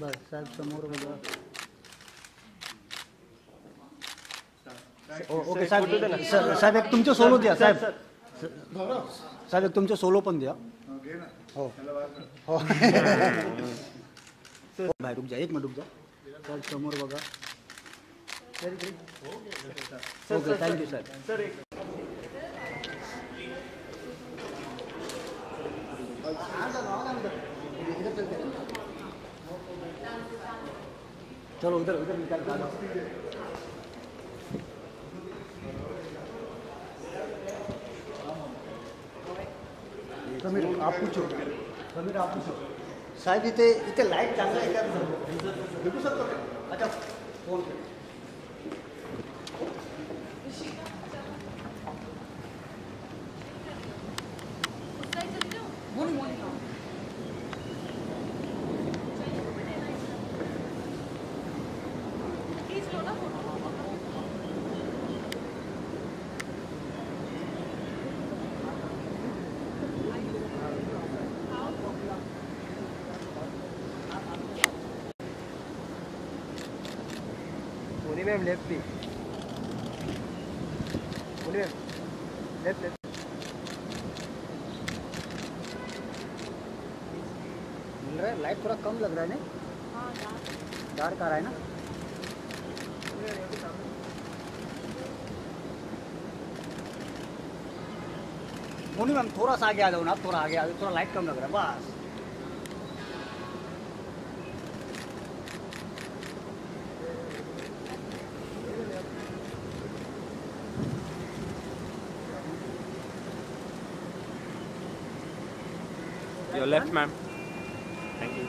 बस साहेब समोर ओके साहेब साहेब एक तुमचं सोलो द्या साहेब. साहेब एक तुमचं सोलो पण द्या. हो हो. बाहेर रुक जा एक मिनिट रुक जा. साहेब समोर बघा. ओके थँक्यू साहेब चलो उधर उधर निकाल। समीर आप पूछो। समीर आप पूछो। साहेब इथे इथे लाईट चांगला आहे का भेटू शकतो का अच्छा phone Puni ma'am left please. Puni ma'am left left. मिल रहा है लाइट थोड़ा कम लग रहा है ना डार्क आ रहा है ना? मोनी मैम थोड़ा सा आगे आ जाओ ना थोड़ा आगे आ जाओ थोड़ा लाइट कम लग रहा है बस। Your left, ma'am. Thank you.